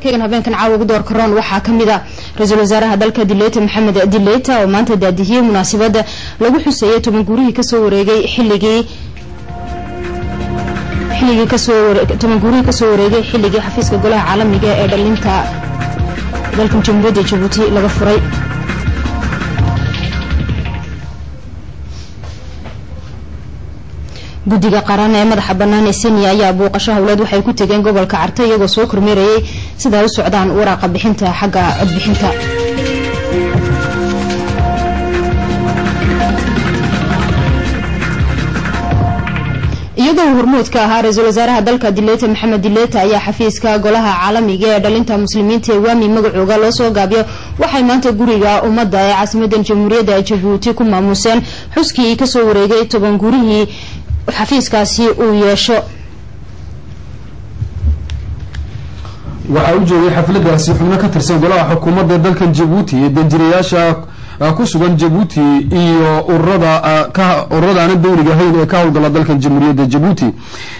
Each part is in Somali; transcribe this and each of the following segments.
warkeygan habeenkan caawa ugu door karoon. Waxaa ka mid a ra'iisul wasaaraha dalka dileyta maxamed dileyta oo maanta daadihiyey munaasabada lagu xuseeyay toban guurihii ka soo wareegay xilligii ka soo toban guurihii ka soo wareegay xilligii xafiiska golaha caalamiga ee dhalinta dalkan jamhuuriyadda jabuuti laga furay guddiga qaran ee madaxa bannaan ee seniya ayaa booqasho howleed waxay ku tegeen gobolka carta iyagoo soo kormeerayay sidaa u socdaan waraaqa bixinta xagga codbixinta iyadoo hormuudka ahaa ra'iisul wasaaraha dalka dileyta maxamed dileyta ayaa xafiiska golaha caalamiga ee dhalinta muslimiinta ee waami magacooga loo soo gaabiyo. Waxay maanta guriga ummadda ee caasimadan jamhuuriyadda jabuuti ku maamuuseen xuskii ka soo wareegay toban gurihii xafiiskaasi uu yeesho. Waxaa u joogay xafladaasi xubno ka tirsan golaha xukuumadda dalkan jabuuti ee danjirayaasha ku sugan jabuuti iyo ururadaana dowliga ahayn ee ka howlgala dalkan jamhuuriyadda jabuuti.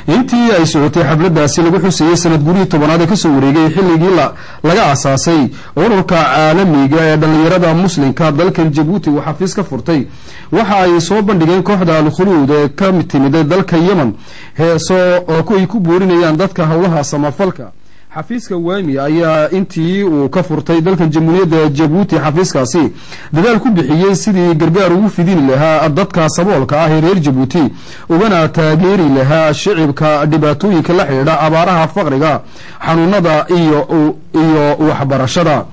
Intii ay socotay xafladaasi lagu xuseeyey sanad gurihii tobanaad ee ka soo wareegay xilligii laga asaasay ururka caalamiga ee dhallinyarada muslimka dalkan jabuuti uu xafiis ka furtay. Waxa ay soo bandhigeen kooxda al-khuluud ee ka timid dalka yemen heeso ay ku boorinayaan dadka howlaha samafalka xafiiska waami ayaa intii uu ka furtay dalkan jamhuuriyadda jabuuti xafiiskaasi. Dadaal ku bixiyey sidii gargaar ugu fidini lahaa dadka saboolka ah ee reer jabuuti ugana taageeri lahaa shicibka dhibaatooyinka la xidhiidha abaaraha faqriga xanuunada iyo waxbarashada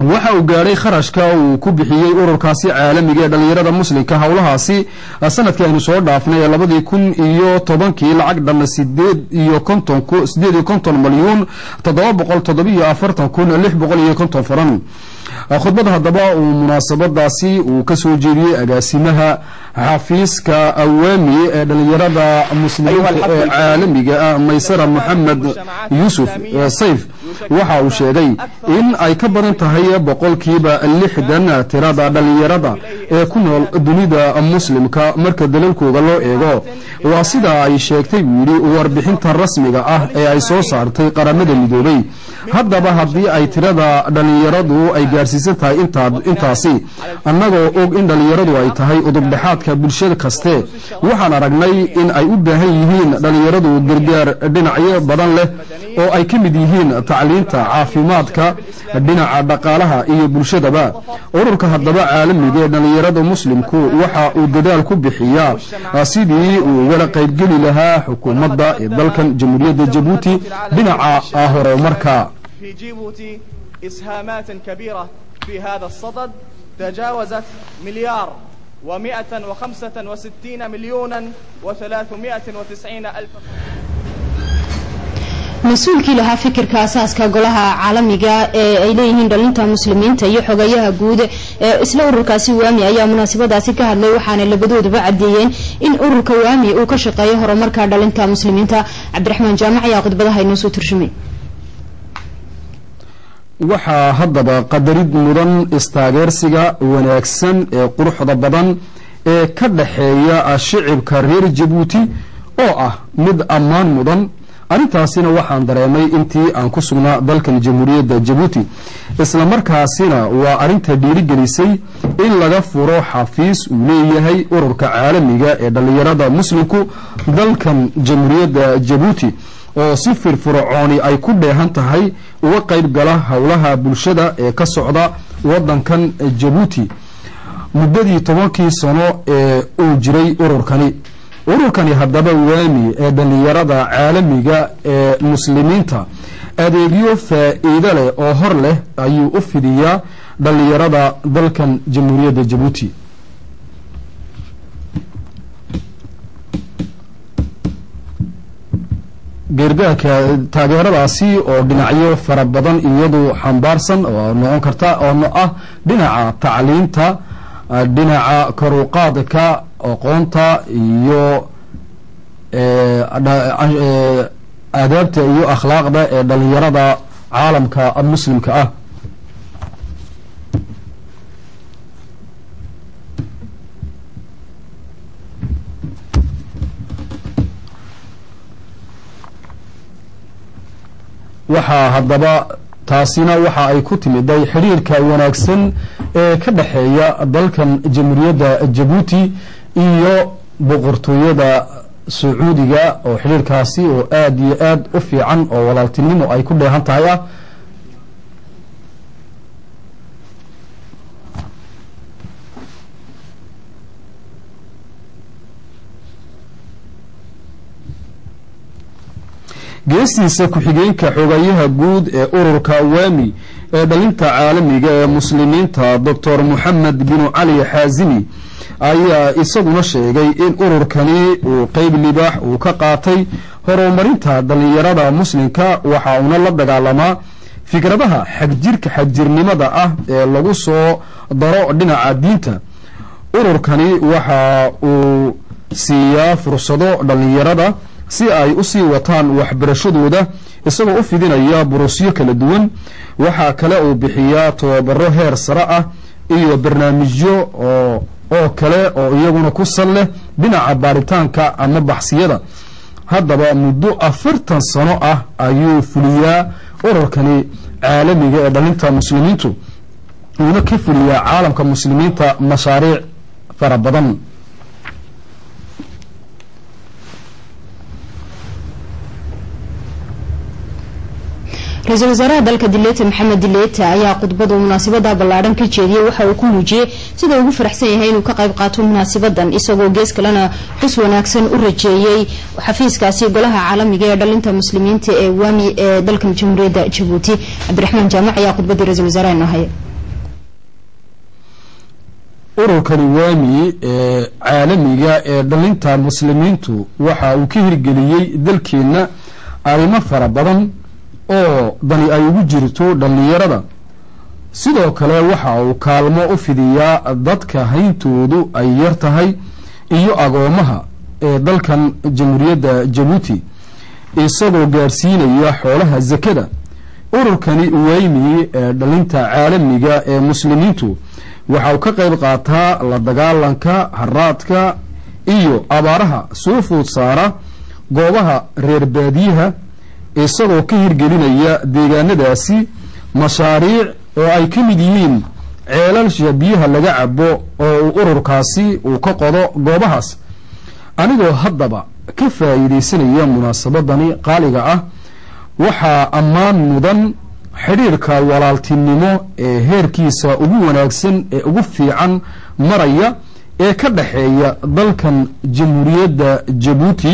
waxa uu gaadhay kharashka uu ku bixiyey ururkaasi caalamiga ee dhallinyarada muslimka howlahaasi sannadkii aynu soo dhaafnay ee labadii kun iyo tobankii lacag dhan sideed iyo konton sideed iyo konton malyuun toddoba boqol toddobiyo afartan kun lix boqol iyo konton faran khudbad haddaba uu munaasabadaasi uu ka soo jeediyey agaasimaha xafiiska awaami ee dhallinyarada muslimiinta ee caalamiga ah maysara moxamed yuusuf sayf waxa uu sheegay in ay ka badan tahay boqolkiiba lixdan tirada dhallinyarada ee ku nool dunida muslimka. Marka dalalkooda loo eego waa sida ay sheegtay buu yidhi warbixinta rasmiga ah ee ay soo saartay qaramada midoobay haddaba haddii ay tirada dhallinyaradu ay gaarsiisan tahay intaasi annagoo og in dhallinyaradu ay tahay udubdhexaadka bulshada kaste waxaan aragnay in ay u baahan yihiin dhallinyaradu gargaar dhinacyo badan leh oo ay ka mid yihiin tacliinta caafimaadka dhinaca dhaqaalaha iyo bulshadaba. Ururka haddaba caalamiga ee dhallinyarada muslimku waxa uu dadaal ku bixiyaa sidii uu wala qaybgeli lahaa xukuumadda ee dalkan jamhuuriyadda jabuuti dhinaca horumarka في جيبوتي إسهامات كبيرة في هذا الصدد تجاوزت مليار ومئة وخمسة وستين مليونا وثلاثمائة وتسعين ألف mas-uulkii lahaa fikirka asaaska golaha caalamiga ee ay leeyihiin dhalinta muslimiinta iyo xogayaha guud ee isla ururkaasi waami ayaa munaasabadaasi ka hadlay waxaana labadooduba cadeeyeen in ururka waami uu ka shaqeeyo horumarka dhalinta muslimiinta cabdiraxmaan jaamac ayaa khudbadaha inoo soo turjumay waxaa haddaba qadarid mudan istaageersiga wanaagsan ee quruxda badan ee ka dhaxeeya shicibka reer jabuuti oo ah mid ammaan mudan. Arrintaasina waxaan dareemay intii aan ku sugnaa dalkan jamhuuriyadda jabuuti. Islamarkaasina waa arrinta dhiirigelisay in laga furo xafiis uu leeyahay ururka caalamiga ee dhallinyarada muslimku dalkan jamhuuriyadda jabuuti oo si firfircooni ay ku dheehan tahay uga qayb gala howlaha bulshada ee ka socda wadankan jabuuti muddadii tobankii sano ee uu jiray ururkani. Ururkani haddaba waami ee dhallinyarada caalamiga ee muslimiinta adeegyo faa-iido leh oo hor leh ayuu u fidiyaa dhallinyarada dalkan jamhuuriyadda jabuuti geergaarka taageeradaasi oo dhinacyo fara badan iyadu xambaarsan oo noqon karta oo ah dhinaca tacliinta dhinaca karuqaadka aqoonta iyo aadaabta iyo akhlaaqda ee dhalinyarada caalamka muslimka ah waxaa haddaba taasina waxa ay ku timiday xidhiirka wanaagsan ee ka dhexeeya dalkan jamhuuriyadda jabuuti iyo boqortooyada sacuudiga oo xidhiirkaasi oo aada iyo aada u fiican oo walaaltinimo ay ku dheehan tahay. ah geestiisa ku-xigeenka xogayaha guud ee ururka waami ee dhalinta caalamiga ee muslimiinta doctor moxamed binu cali xaasimi ayaa isaguna sheegay in ururkani uu qeyb libaax uu ka qaatay horumarinta dhallinyarada muslimka waxa uuna la dagaalamaa fikradaha xagjirka xagjirnimada ah ee lagu soo daro dhinaca diinta. Ururkani waxa uu siiyaa fursado dhallinyarada si ay u sii wataan waxbarashadooda isagoo u fidinaya burusyo kala duwan. Waxaa kale uu bixiyaa tababaro heer sare ah iyo barnaamijyo oo kale oo iyaguna ku sal leh dhinaca baaritaanka ama baxsiyada haddaba muddo afartan sano ah ayuu fuliyaa ururkani caalamiga ee dhalinta muslimiintu uuna ka fuliyaa caalamka muslimiinta mashaariic fara badan ra'iisul wasaaraha dalka dileeta maxamed dileeta ayaa khudbadu munaasabada ballaadhan ka jeediyey waxa uu ku muujiyey sida ugu faraxsan yahay inuu ka qayb qaato munaasabadan isagoo gees kalena xus wanaagsan u rajeeyey xafiiskaasi golaha caalamiga ee dhalinta muslimiinta ee waami ee dalkan jamhuuriyadda jabuuti. Cabdiraxmaan jaamac ayaa khudbadii ra'isul wasaaraha inoo haya ururkani waami ee caalamiga ee dhalinta muslimiintu waxa uu ka hirgeliyey dalkeenna arrimo fara badan oo dani ay ugu jirto dhallinyarada. Sidoo kale waxa uu kaalmo u fidiyaa dadka hayntoodu ay yar tahay iyo agoomaha ee dalkan jamhuuriyadda jabuuti isagoo gaarsiinaya xoolaha sakada ururkani weymi ee dhalinta caalamiga ee muslimiintu waxa uu ka qayb qaataa la dagaalanka haraadka iyo abaaraha soo food saara goobaha reer baadiyaha isagoo ka hirgelinaya deegaanadaasi mashaariic oo ay ka mid yihiin ceelalsha biyaha laga cabo oo uu ururkaasi uu ka qodo goobahaas. Anigoo haddaba ka faa'iidaysanaya munaasabadani qaaliga ah waxaa ammaan mudan xidhiirka walaaltinimo ee heerkiisa ugu wanaagsan ee ugu fiican maraya ee ka dhexeeya dalkan jamhuuriyadda jabuuti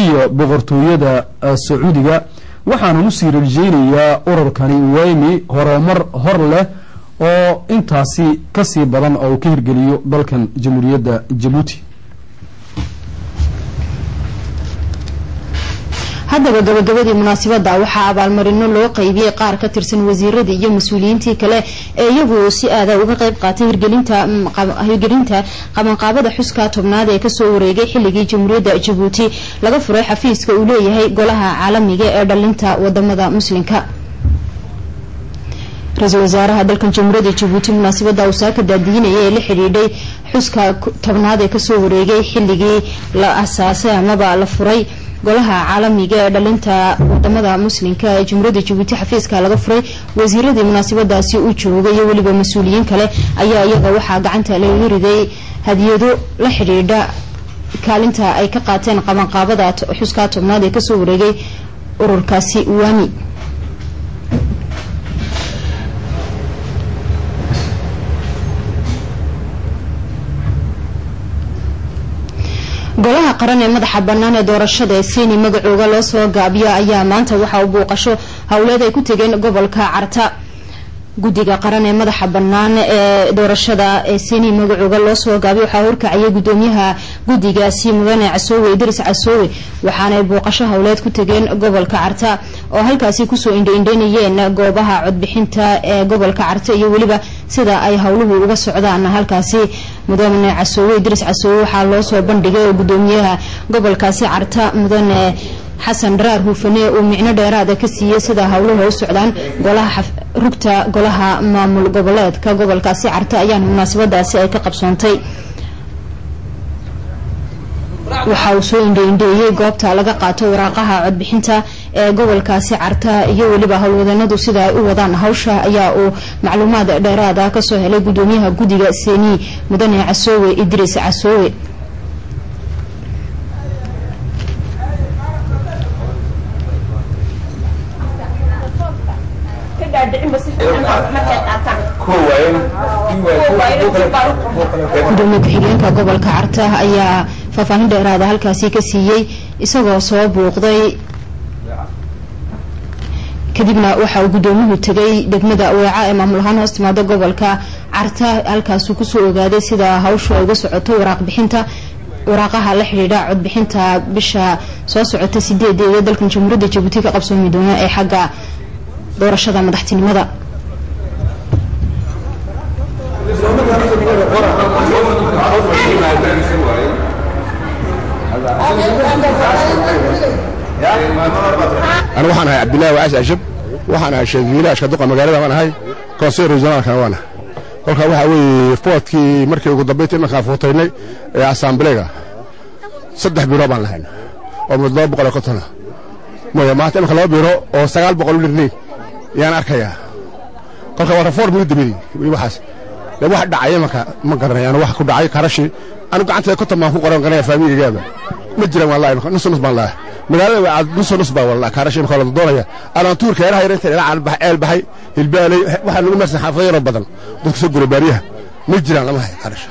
iyo boqortooyada sacuudiga. Waxaanan u sii rajeynayaa ururkani weymi horumar hor leh oo intaasi ka sii badan oo uu ka hirgeliyo dalkan jamhuuriyadda jabuuti haddaba gabagabadii munaasabada waxaa abaalmarino loo qaybiyey qaar ka tirsan wasiiradii iyo mas'uuliyiintii kale ee iyagu si aada uga qayb qaatay hirgelinta qabanqaabada xuska tobnaad ee ka soo wareegay xilligii jamhuuriyadda jabuuti laga furay xafiiska uu leeyahay golaha caalamiga ee dhalinta waddamada muslimka. Ra'iisul wasaaraha dalkan jamhuuriyadda jabuuti munaasabada uu saaka daadiinaya ee la xidhiidhay xuska tobnaad ee ka soo wareegay xilligii la asaasay amaba la furay golaha caalamiga ee dhalinta waddamada muslimka ee jamhuuriyadda jabuuti xafiiska laga furay wasiiradii munaasabadaasi u joogay iyo weliba mas'uuliyiin kale ayaa iyaga waxaa gacanta laga riday hadiyado la xidhiidha kaalinta ay ka qaateen qabanqaabada xuskaa tobnaad ee ka soo wareegay ururkaasi waami golaha qaran ee madaxa bannaan ee doorashada ee seeni magacooga loo soo gaabiyo ayaa maanta waxa uu buuqasho howleed ay ku tegeen gobolka carta guddiga qaran ee madaxa bannaan ee doorashada ee seeni magacooga loo soo gaabiyo waxaa horkacayay gudoomiyaha guddigaasi mudane casoowe idris casoowe waxaanay buuqasho howleed ku tegeen gobolka carta oo halkaasi ku soo indhaindhaynayeen goobaha codbixinta ee gobolka carta iyo weliba sida ay howluhu uga socdaan halkaasi mudane casoowe idris casoowe waxaa loo soo bandhigay oo gudoomiyaha gobolkaasi carta mudane xasan dharaar huufane uu micno dheeraada ka siiyey sida howluhu u socdaan golaha rugta golaha maamul goboleedka gobolkaasi carta ayaana munaasabadaasi ay ka qabsoontay. Waxa uu soo indhaindheeyey goobta laga qaato waraaqaha codbixinta ee gobolkaasi carta iyo weliba howlwadanadu sida ay u wadaan hawsha ayaa uu macluumaad dheeraada ka soo helay gudoomiyaha guddiga seni mudane casoowe idriis casoowe. Gudoomiye ku-xigeenka gobolka carta ayaa faahfaahin dheeraada halkaasi ka siiyey isagoo soo buuqday kadibna waxa uu gudoomiyuhu tegay degmada weeca ee maamul ahaan hoos timaado gobolka carta halkaasuu ku soo ogaaday sida hawshu uga socoto waraaq bixinta waraaqaha la xidhiidha codbixinta bisha soo socota sideedeeda dalkan jamhuuriyadda jabuuti ka qabsoomi doona ee xagga doorashada madaxtinimada anu waxaan ahay cabdillahi wacaasi ashab waxaan ahay sheekiile ashkaduqa magaalada waan ahay konseer rusanaalkana waan ahay kolkaa waxaa weeye foodkii markii ugu dambaynta imankaan fuutaynay ee asaambilayga saddex biiroo baan lahayn oo mid laba boqol iyo kontona ah. maya maanta imanka laba biiro oo sagaal boqol u dhirnay yaan arkayaa. Kolka waa rafoor buu dabadii iyo waxaas. Dee wax dhacay imanka ma garanay anu wax ku dhacay karashi. Anu gacantayda konton baan ku qoran garanaya faamiyigaaga ma jiraan wallahi nus nus baan lahay magaalada waa nus nus baa wallahi kaarash imka la doonaya. Anaan tuurka yaraha yarinta ilaa bax eel baxay hilbaalay waxa lagu marsan xaafado yaro badan. Dadka soo ma jiraan lama hayo kaarash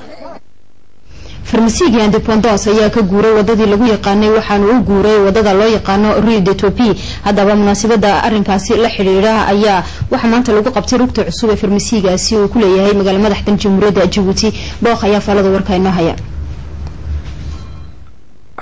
farmasiigii independence ayaa ka guuray wadadii lagu yaqaanay waxaana u guuray waddada loo yaqaano rio de topi haddaba munaasabada arinkaasi la xidhiidha ayaa waxaa maanta lagu qabtay rugta cusub ee farmasiigaasi uu ku leeyahay magaala madaxdan jamhuuriyadda jabuuti booq ayaa faalada warka inoo haya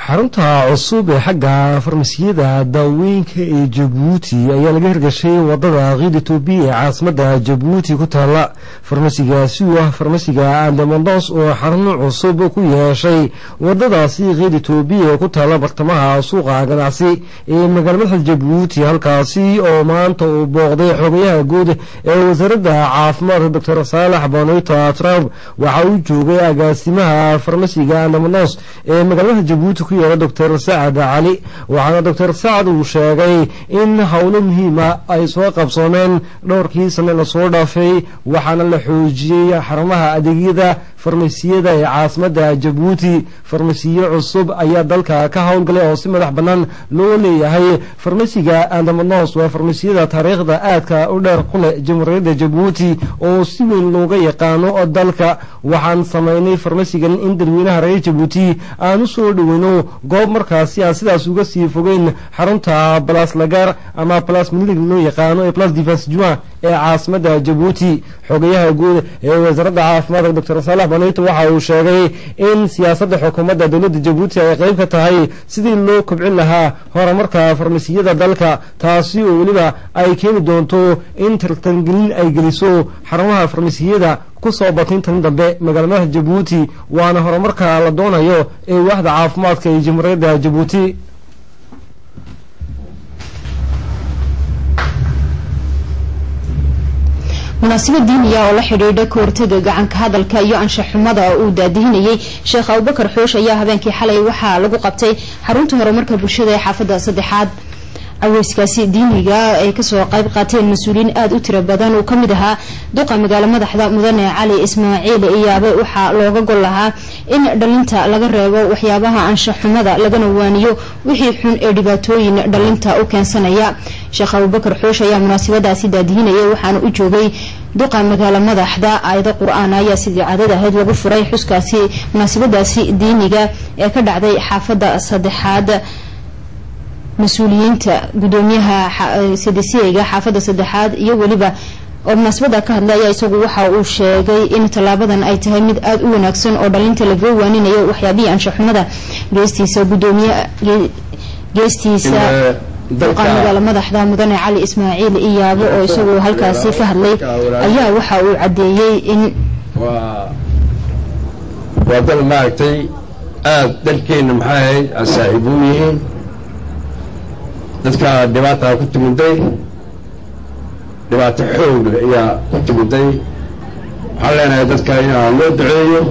xarunta cusub ee xagga farmasiyada daawooyinka ee jabuuti ayaa laga hirgashay waddada kiid etoobiya ee caasimadda jabuuti ku taala farmasigaasi oo ah farmasiga andamandos oo xarun cusub ku yeeshay wadadaasi kiid etoobiya ee ku taala bartamaha suuqa ganacsi ee magaalmadaxa jabuuti halkaasi oo maanta uu booqday xogayaha guud ee wasaaradda caafimaadka doctor saalax banoyta trump waxa uu joogay agaasimaha farmasiga andamandos ee magaalmadaxa jabuuti خيره دكتور سعد علي وعن دكتور سعد وشاغي إن هولمهما أي سوق قبصومن دوركي سنة لصور دافي وحنا لحوجية حرمها ادغيده farmasiyada ee caasimadda jabuuti farmasiyo cusub ayaa dalka ka howlgalay oo si madax bannaan loo leeyahay. Farmasiga andamanos waa farmasiyada taariikhda aadka u dheer ku leh jamhuuriyadda jabuuti oo si weyn looga yaqaano dalka. Waxaan samaynay farmasigan in dadweynaha reer jabuuti aan u soo dhoweyno goob markaasi aan sidaas uga sii fogeyn xarunta balas lagar ama balas mililig loo yaqaano ee balas divas juma ee caasimadda jabuuti xogayaha guud ee wasaaradda caafimaadka doctor saalax banito waxa uu sheegay in siyaasadda xukuumadda dowladda jabuuti ay qayb ka tahay sidii loo kobcin lahaa horumarka farmasiyada dalka taasi oo weliba ay keeni doonto in tartangelin ay geliso xarumaha farmasiyada ku soo batintan dambe. Magaalmadaha jabuuti waana horumarka la doonayo ee waaxda caafimaadka ee jamhuuriyadda jabuuti munaasabad diiniya oo la xidhiidha ka hortaga gacanka hadalka iyo anshaxumada oo uu daadihinayay sheekh abubakar xoosh ayaa habeenkii xalay waxaa lagu qabtay. Xarunta horumarka bulshada ee xaafadda saddexaad aweyskaasi diiniga ay ka soo qayb qaateen mas'uuliyiin aada u tiro badan uu ka mid ahaa duqa magaalo madaxda mudane cali ismaaciil iyaabe waxaa looga gol lahaa in dhalinta laga reebo waxyaabaha anshaxumada lagana waaniyo wixii xun ee dhibaatooyin dhalinta u keensanaya. Sheekh abubakar xoosh ayaa munaasabadaasi daadihinaya waxaana u joogay duqa magaalo madaxda aayado qur'aan ayaa sidii caadada ahayd lagu furay xuskaasi munaasabadaasi diiniga ee ka dhacday xaafadda saddexaad mas'uuliyiinta gudoomiyaha sadesiga xaafadda saddexaad iyo weliba oo munaasabada ka hadlay ayaa isagu waxa uu sheegay in tallaabadan ay tahay mid aada u wanaagsan oo dhalinta lagaga waaninayo waxyaabihii anshaxumada geestiisa gudoomiye geestiisa duqa magaalo madaxda mudane cali ismaaciil iyaabo oo isagu halkaasi ka hadlay ayaa waxa uu cadeeyey in waa dal maaragtay aada dalkeena maxay ahayd aad saaxiibuun yihiin dadka dhibaataa ku timiday dhibaato xoogle ayaa ku timiday waxaan leenahay dadka inaa loo duceeyo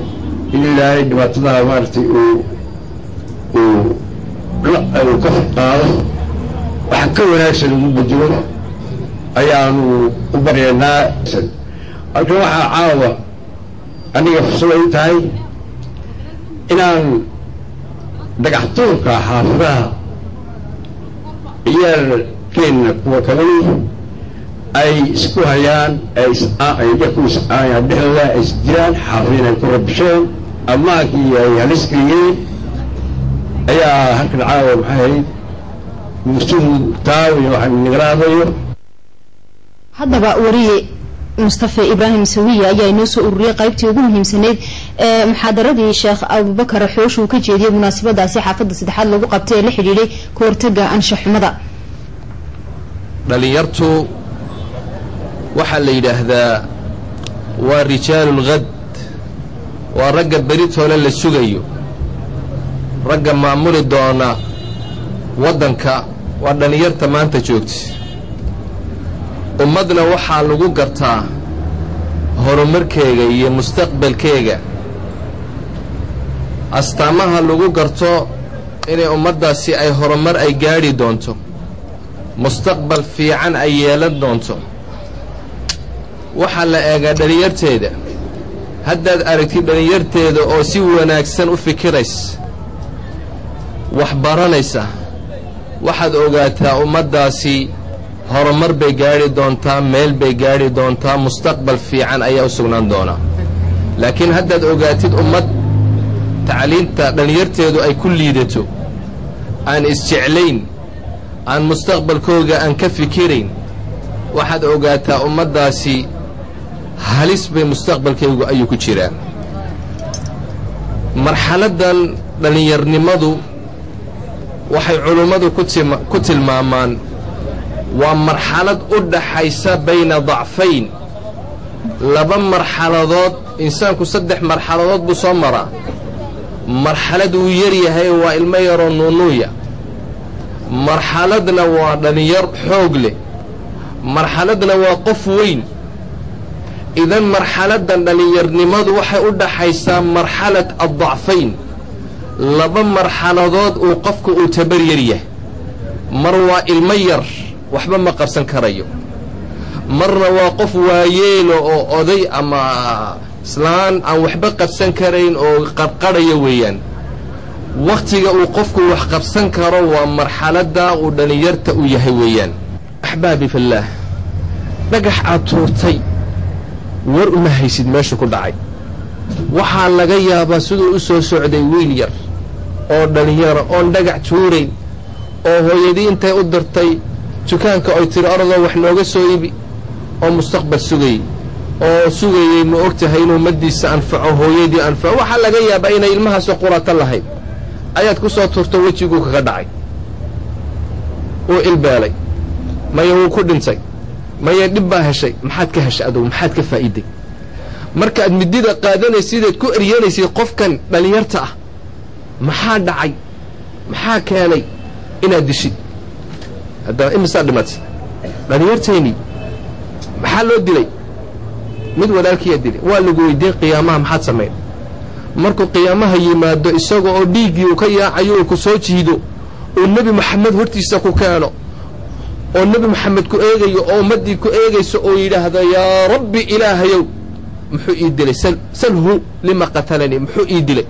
in ilaahay dhibaatada maaragtay uu uu uu ka qaado wax ka wanaagsan ugu bedelo ayaanu u baryaynaa. Halkan waxaa caawa aniga fursad ay tahay inaan dhagax tuurka xaafadaha ciyaalkeenna kuwa kalani ay isku hayaan dhexdooda ay is jiraan xaafadiin ay ku rabisheen amaankii ay halis geliyeen. Ayaa halkan caawa maxay ahayd? Muusuhu taawiyo waxaan nagaraadayo haddaba wariye mustafe ibraahim sawiye ayaa inoo soo ururiyay qaybtii ugu muhiimsanayd ee muxaadaradii sheekh abubakar xoosh uu ka jeediyey munaasabadaasi xaafadda saddexaad lagu qabtay ee la xidhiidhay ka hortaga anshaxumada dhalinyartu waxaa la yidhaahdaa waa rijaalulghad waa ragga beritoole la sugayo. Ragga maamuli doona waddanka waa dhallinyarta maanta joogta ummadna waxaa lagu gartaa horumarkeega iyo mustaqbalkeega astaamaha lagu garto inay ummaddaasi ay horumar ay gaadhi doonto mustaqbal fiican ay yeelan doonto. Waxaa la eegaa dhallinyarteeda haddaad aragtid dhallinyarteeda oo si wanaagsan u fikiraysa wax baranaysa waxaad ogaataa ummaddaasi horumar bay gaadhi doontaa meel bay gaadhi doontaa mustaqbal fiican ayaa u sugnaan doonaa laakiin haddaad ogaatid ummad tacliinta dhallinyarteedu ay ku liidato aan isjeclayn aan mustaqbalkooga aan ka fikirayn waxaad ogaataa ummaddaasi halis bay mustaqbalkaygu ayuu ku jiraa. Marxaladdan dhallinyarnimadu waxay culummadu ku tilmaamaan waa marxalad u dhaxaysa bayna dacfayn. Laba marxaladood insaanku saddex marxaladood buu soo maraa. Marxalad wuu yar yahay waa ilmo yaroo nuunuuya. Marxaladna waa dhallinyar xoog leh. Marxaladna waa qof weyn. Idan marxaladdan dhallinyarnimadu waxay u dhaxaysaa marxalad addacfayn. Laba marxaladood uu qofku uu tabar yar yahay. Mar waa ilmo yar waxba ma qabsan karayo. Marna waa qof waayeelo oo oday ama islaan aan waxba qabsan karayn oo qarqarhaya weeyaan. Wakhtiga uu qofku wax qabsan karo waa marxaladda uu dhallinyarta u yahay weeyaan. Axbaabi fillaah dhagax aad tuurtay war uma haysid meeshu ku dhacay. Waxaa laga yaabaa siduu u soo socday wiil yar oo dhallinyaro oon dhagax tuurayn oo hooyadii intay u dirtay dukaanka oy tiri oradoo wax nooga soo ibi oo mustaqbal sugayey oo sugayey ma og tahay inuu ummaddiisa anfaco hooyadii anfaco? Waxaa laga yaabaa inay ilmahaasoo qurata lahayd. Ayaad ku soo turto wejiguu kaga dhacay. Uu ilbeelay maya wuu ku dhintay. Maya dhib baa heshay maxaad ka heshay adugu maxaad ka faa'iiday? Markaad midida qaadanaysideed ku eryanaysid qofkan dhallinyarta ah maxaa dhacay? Maxaa keenay inaad dishid imisaa dhimatay dhallinyartaynii maxaa loo dilay? Mid walaalkiyaa dilay. Waa lagu weydiiyey qiyaamaha maxaad samayn markuu qiyaamaha yimaado isaga oo dhiiggii uu ka yaacayo uu ku soo jiido uu nebi moxamed hortiisa ku keeno oo nebi moxamed ku eegayo oo ummaddii ku eegayso oo yidhaahdo yaa rabbi ilaahayow muxuu ii dilay. Salhu lima qatalanii muxuu ii dilay.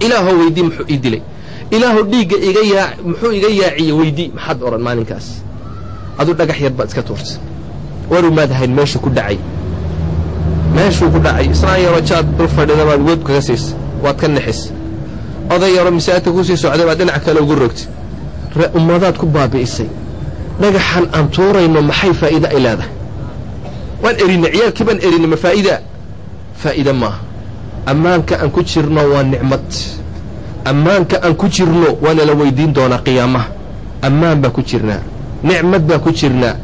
Ilaahoo weydii muxuu ii dilay ilaahu dhiigga iga yaa muxuu iga yaaciyey weydii maxaad odhan maalinkaas. Aduu dhagax yar baad iska tuurtay. Waru maad ahayn meeshu ku dhacay. Meeshuu ku dhacay. Islaan yaroo jaad dul fadhida baad weeb kaga siisa waad ka nixis. Oday yaroo masaajidka ku sii socday baad dhinac kale ugu rogtay. Ummadaad ku baabi'isay. Dhagaxan aan tuurayno maxay faa'iide ay leedahay? Waan erinay ciyaalkii baan erinay ma faa'iidaa faa'iide maaha. Ammaanka aan ku jirno waa nicmad ammaanka aan ku jirno waana la weydiin doonaa qiyaamaha. Ammaan baan ku jirnaa nicmad baan ku jirnaa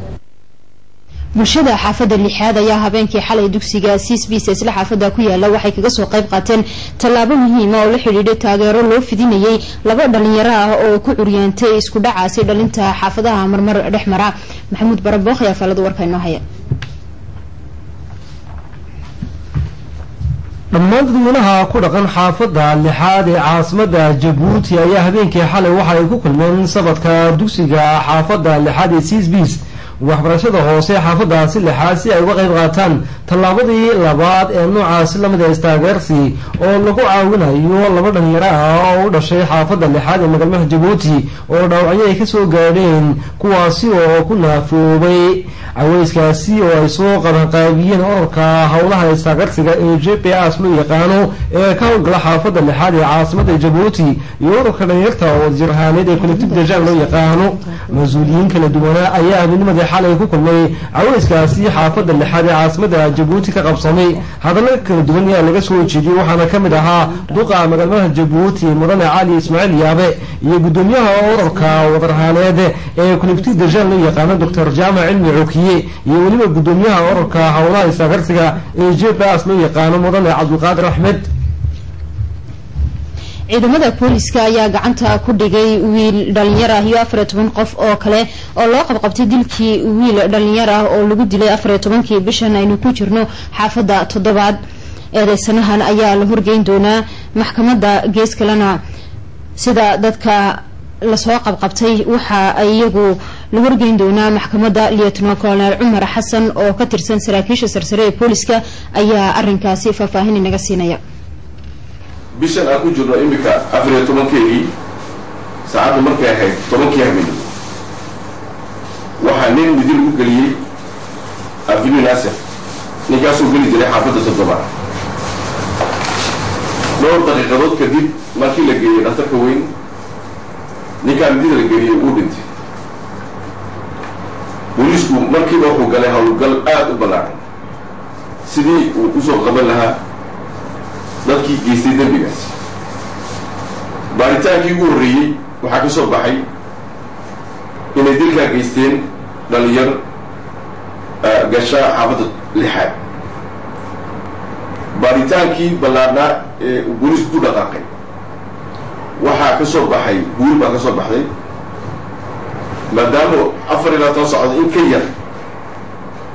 bulshada xaafadda lixaad ayaa habeenkii xalay dugsiga ccbs isla xaafadda ku yaalla waxay kaga soo qayb qaateen tallaabo muhiima oo la xidhiidhay taageero loo fidinayay laba dhalinyaro ah oo ku curyaantay isku dhacaasi dhalinta xaafadaha marmar dhex mara maxamuud barabookh ayaa faalada warka inoo haya dhammaan dadweynaha ku dhaqan xaafadda lixaad ee caasimada jabuuti ayaa habeenkii xalay waxa ay ku kulmeen sabadka dugsiga xaafadda lixaad ee csbs waxbarashada hoose xaafadaasi lixaad si ay uga qayb qaataan tallaabadii labaad ee noocaasi lamida istaageersi oo lagu caawinayo laba dhalinyaro ah oo u dhashay xaafadda lixaad ee magaalmaha jabuuti oo dhaawacyo ay ka soo gaadheen kuwaasi oo ku naafoobay caweyskaasi oo ay soo qabanqaabiyeen orarka howlaha istaageersiga ee j p s loo yaqaano ee ka howlgala xaafadda lixaad ee caasimada jabuuti iyo ururka dhalinyarta oo jirhaaneed ee collective dejan loo yaqaano. Mas'uuliyiin kala duwanaa ayaa habeenimada xalay ku kulmay caweyskaasi xaafadda lixaad ee caasimada jabuuti ka qabsamay. Hadallo kala duwan ayaa laga soo jeediyey waxaana ka mid ahaa duqa magaalmaha jabuuti mudane cali ismaaciil yaabe iyo gudoomiyaha urarka wadarhaaneed ee collective dejan loo yaqaano doctor jaamac cilmi cokiye iyo weliba gudoomiyaha urarka howlaha istaagarsiga ee j p s loo yaqaano mudane cabdulqaadir axmed ciidamada booliska ayaa gacanta ku dhigay wiil dhalinyar ah iyo afariyo toban qof oo kale oo loo qabqabtay dilkii wiil dhalinyar ah oo lagu dilay afariyo tobankii bishan aynu ku jirno xaafadda toddobaad. Eedeysanahan ayaa la horgeyn doonaa maxkamadda gees kalena sida dadka la soo qabqabtay waxa iyagu la horgeyn doonaa maxkamadda lieutenant colonel cumar xasan oo ka tirsan saraakiisha sarsare ee booliska ayaa arinkaasi faahfaahin inaga siinaya bishan aan ku jirno iminka afariyo tobankeedii saacaddu markay ahayd tobankii habeenimo waxaa nin midi lagu geliyey avinu nasir. Ninkaasuu geli jiray xaafadda toddobaad dhowr daqiiqadood kadib markii la geeyey dhakhtarka weyn ninkaa midida la geliyey uu dhintay. Booliisku markiiba wuxuu galay howlgal aada u ballaaran. Sidii uu u soo qaban lahaa dadkii geystay dembigaas baaritaankii ugu horreeyey waxaa ka soo baxay inay dilkaa geysteen dhalinyar gasha xaafadda lixaad. Baaritaankii ballaarnaa ee booliisku ku dhaqaaqay. Waxaa ka soo baxay guul baa ka soo baxday. Maadaama afar iyo labaatan socod in ka yar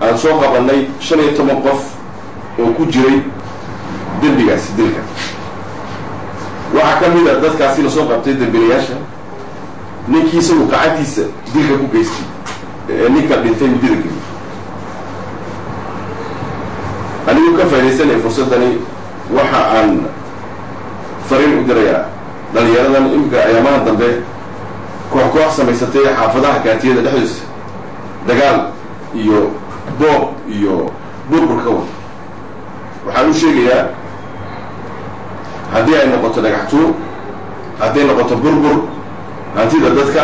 aan soo qabanay shan iyo toban qof oo ku jiray dembigaasi dilka waxaa ka mid a dadkaasi la soo qabtay dembilayaasha ninkii isagu gacantiisa dilka ku geystay ninka dhintay muddida geliy aniguu ka faa'idaysanaya fursaddani waxa aan fariin u dirayaa dhalinyaradan iminka ayaamaha dambe koox koox samaysatay xaafadaha kaatiyada dhexdiisa dagaal iyo boob iyo burbur ka wada waxaan u sheegayaa haddii ay noqoto dhagaxtuur hadday noqoto burbur hantida dadka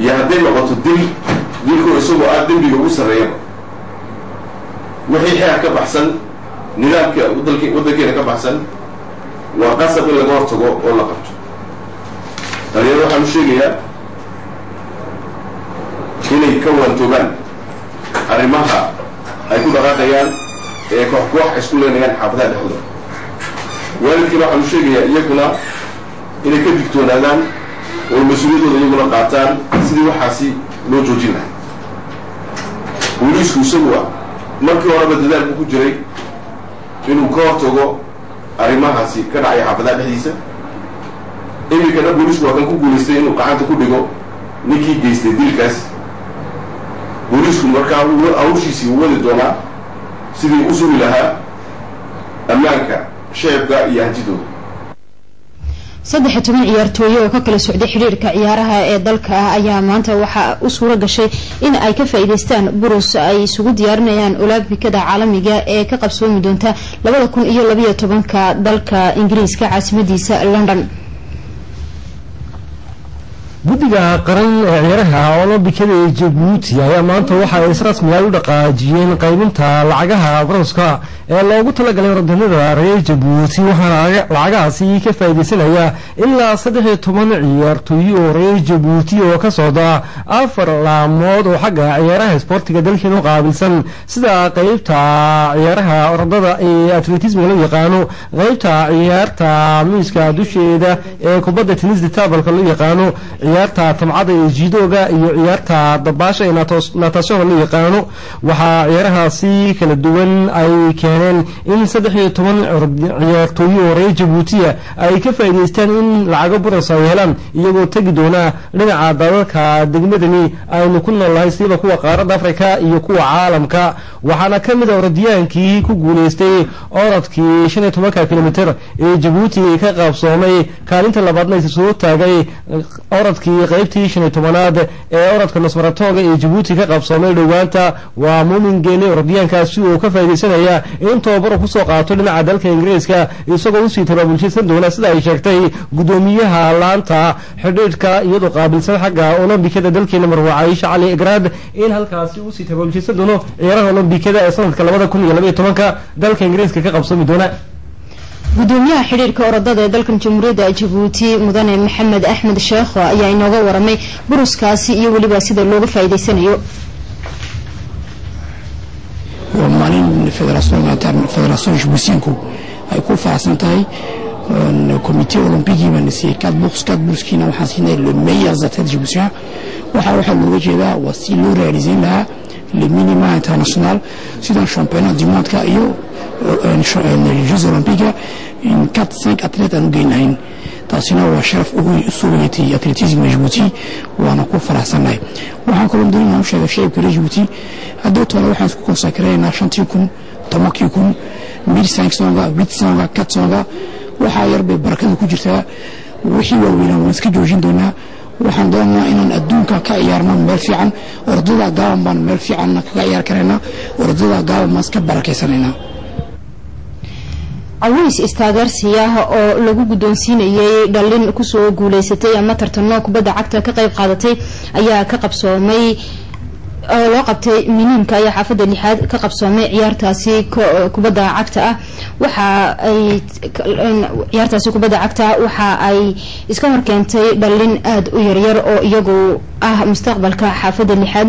iyo hadday noqoto dil dilkoo isagoo aad dembiga ugu sarreeyaba wixii xeer ka baxsan nidaamka wadalk waddankeena ka baxsan waa qasab in laga hortago oo la qabto. Dhalinyarada waxaan u sheegayaa inay ka waantoogaan arrimaha ay ku dhaqaaqayaan ee koox koox ay isku leenayaan xaafadaha dhexdooda waalidkiina waxaan u sheegayaa iyaguna inay ka digtoonaadaan oo mas'uuliyadooda iyaguna qaataan sidii waxaasi loo joojin lahay booliisku isagu markii horeba dadaalku ku jiray inuu ka hortago arrimahaasi ka dhacaya xaafadaha dhexdiisa iminkana booliisku waa kan ku guulaystay inuu gacanta ku dhigo ninkii geystay dilkaas booliisku markaa hawshiisii wadi doonaa sidii u sugi lahaa ammaanka shacibka iyo hantidooda saddex toban ciyaartooye oo ka kala socday xidhiirka ciyaaraha ee dalka ah ayaa maanta waxaa u suuro gashay in ay ka faa'iidaystaan burus ay isugu diyaarinayaan olaambikada caalamiga ee ka qabsoomi doonta labada kun iyo labayo tobanka dalka ingiriiska caasimadiisa london guddiga qaran ee ciyaaraha olombikada ee jabuuti ayaa maanta waxa ay israsmi ay u dhaqaajiyeen qaybinta lacagaha baroska ee loogu talagalay waradanada reer jabuuti waxaana lacagahaasi ka faa'iidaysanaya ilaa saddex iyo toban ciyaartooy oo reer jabuuti oo ka socda afar laamood oo xagga ciyaaraha isboortiga dalkeena u qaabilsan. Sida qeybta ciyaaraha orodada ee atletismiga loo yaqaano qeybta ciyaarta miiska dusheeda ee kubadda tenista taabalka loo yaqaano ciyaarta tabcada ee jiidooga iyo ciyaarta dabaasha ee naataashada loo yaqaano. Waxaa ciyaarahaasi kala duwan ay keeneen in saddex iyo toban ciyaartooyo oo reer jabuutiya ay ka faa'iidaystaan in lacago buras ay helaan iyagoo tegi doona dhinaca daadadka degmadani aynu ku noolnahay siba kuwa qaaradda afrika iyo kuwa caalamka. Waxaana ka mid a orodiyaankii ku guulaystay orodkii shan iyo tobanka kilomitir ee jabuuti ka qaabsoomay. Kaalinta labaadna soo taagay orodkii qeybtii shan iyo tobanaad ee orodka nasmaratooga ee jabuuti ka qaabsoomay dhowaanta waa muumin geene orodyaankaasi oo ka faaidaysanaya in tababaro ku soo qaato dhinaca dalka ingiriiska isagoo u sii tabaabulshaysan doona sida ay sheegtay gudoomiyaha laanta xidhiidhka iyadoo qaabilsan xagga olombikada dalkeena marwa caaisha cali igraad in halkaasi u sii tabaabulshaysan doono ciyaaraha olombikada ee sanadka labada kun iyo labaiyo tobanka dalka ingiriiska ka qabsoomi doona gudoomiyaha xidhiirka orodada ee dalkan jamhuuriyadda jabuuti mudane maxamed axmed sheekho ayaa inooga waramay buruskaasi iyo weliba sida looga faa'iidaysanayo waa maalin federation jibuutiyanku ay ku faraxsan tahay comité olympique baan siiyey quatre bourses quatre boursekiina waxaan siinay le meilleurs athlètes jiboutiens waxa waxaa looga jeedaa waa si loo réaliser lahaa le minima international sida championnat du monde-ka iyo jeux olympiques in quatre cinq athlètes aan u geynahayn taasina waa sharaf ugu sugayatay atletismka jibuuti waana ku faraxsannahay waxaan kaloo doonayna u sheegay shacibka reer jibuuti haddoo toole waxaan isku konsakreynaa shantii kun tobankii kun mille cinq cent-ga huit cent-ga quatre cent-ga waxaa yar bay barakada ku jirtaa wixii waaweynaa waan iska joojin doonaa waxaan doonaa inaan adduunka ka ciyaarno meel fiican ordada gaaban baan meel fiican kaga ciyaar karaynaa ordada gaaban baan iska barakaysanaynaa. Caways istaageersi ah oo lagu guddoonsiinayay dhallin ku soo guulaysatay ama tartano kubadda cagta ka qayb qaadatay ayaa ka qabsoomay oo loo qabtay miniinka ayaa xaafadda lixaad ka qabsoomay ciyaartaasi kubadda cagta ah. Waxa ay ciyaartaasi kubadda cagta waxa ay iska horkeentay dhallin aada u yaryar oo iyagu ah mustaqbalka xaafadda lixaad.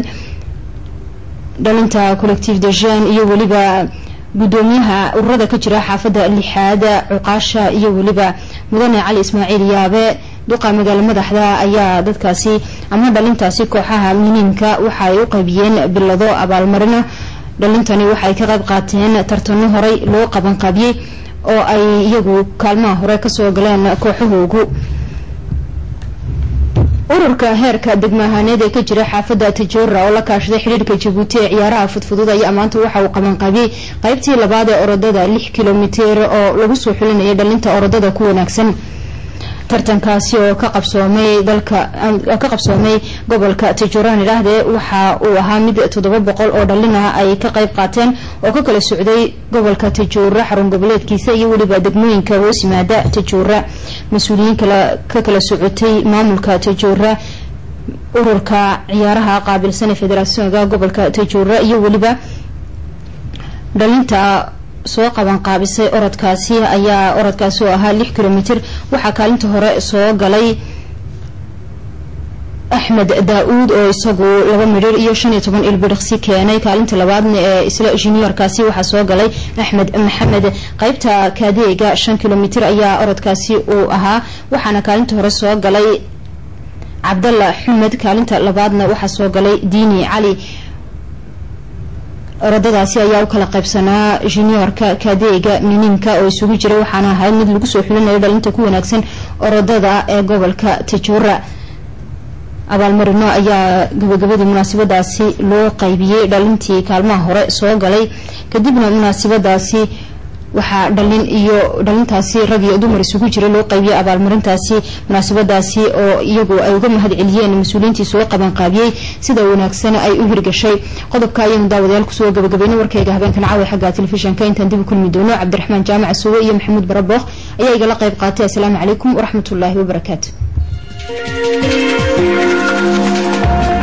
Dhalinta collective de jean iyo weliba gudoomiyaha ururada ka jira xaafadda lixaad cuqaasha iyo weliba. Mudane cali ismaaciil yaabe duqa magaalo madaxda ayaa dadkaasi ama dhalintaasi kooxaha miniinka waxa u qaybiyeen bilado abaalmarina dhalintani waxaay ka qayb qaateen tartano horey loo qabanqaabiyey oo ay iyagu kaalmaha hore ka soo galeen kooxahoogu ururka heerka degmahaaneed ee ka jira xaafadda tajoora oo la kaashaday xidhiirka jabuuti ee ciyaaraha fudfudud ayaa maanta waxa uu qabanqaabiyey qaybtii labaad ee orodada lix kilomitir oo lagu soo xulinayay dhalinta orodada ku wanaagsan tartankaasi oo ka qabsoomay dalka ka qabsoomay gobolka tajuuraan idhaahdee waxa uu ahaa mid toddoba boqol oo dhalina ay ka qayb qaateen oo ka kala socday gobolka tajuura xarun goboleedkiisa iyo weliba degmooyinka hoos yimaada tajuura mas'uuliyiin ka kala socotay maamulka tajuura ururka ciyaaraha qaabilsan ee federationka gobolka tajuura iyo weliba dhalinta soo qaban qaabisay orodkaasi. Ayaa orodkaasi oo ahaa lix kilomitir. Waxaa kaalinta hore soo galay axmed daa-uud oo isagu laba midhir iyo shan iyo toban ilbiriqsi keenay. Kaalinta labaadna ee isla juniorkaasi waxaa soo galay axmed maxamed. Qaybta kaadeega shan kilomitir ayaa orodkaasi uu ahaa. Waxaana kaalinta hore soo galay cabdalla xumed. Kaalinta labaadna waxaa soo galay diini cali orodadaasi ayaa u kala qaybsanaa juniorka kadeega miniinka oo isugu jira waxaana ahayd mid lagu soo xulinayo dhalinta ku wanaagsan orodada ee gobolka tajuura abaalmarino ayaa gabagabadii munaasabadaasi loo qaybiyey dhalintii kaalmaha hore soo galay. Kadibna munaasabadaasi waxaa dhalin iyo dhalintaasi rag iyo dumar isugu jira loo qaybiyey abaalmarintaasi munaasabadaasi oo iyagu ay uga mahad celiyeen mas'uuliyiintii soo qabanqaabiyey sida wanaagsan ay u hirgashay. Qodobka ayaynu daawadayaal ku soo gabagabeynay warkayga habeenkan caawa xagga telefishinka intaan dib u kulmi doono cabdiraxmaan jaamac suwe iyo maxamuud barabooq ayaa igala qayb qaatay. Assalaamu calaykum waraxmatullaahi wabarakaatu